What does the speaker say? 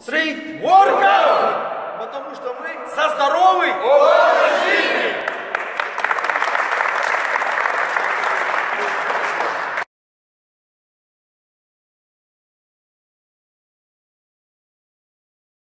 Street Workout! Потому что мы за здоровьем.